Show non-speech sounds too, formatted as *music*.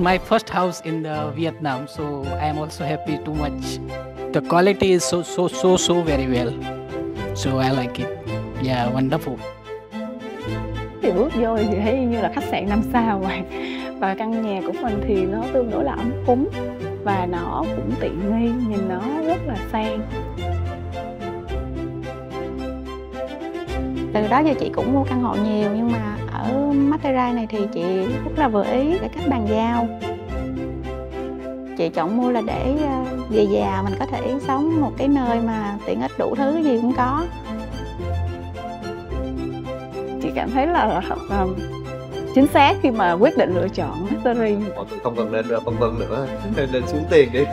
my first house in the Vietnam, so I am also happy too much. The quality is so so so so very well, so I like it. Yeah, wonderful. thì bước vô thì thấy như là khách sạn năm sao vậy và căn nhà của mình thì nó tương đối là ấm cúng và nó cũng tiện nghi nhìn nó rất là sang từ đó giờ chị cũng mua căn hộ nhiều nhưng mà ở Materai này thì chị rất là vừa ý cái cách bàn giao. Chị chọn mua là để ờ, về già mình có thể sống một cái nơi mà tiện ích đủ thứ gì cũng có. Chị cảm thấy là là chính xác khi mà quyết định lựa chọn Mastery mọi người không cần lên phân vân nữa *laughs* nên, lên xuống tiền đi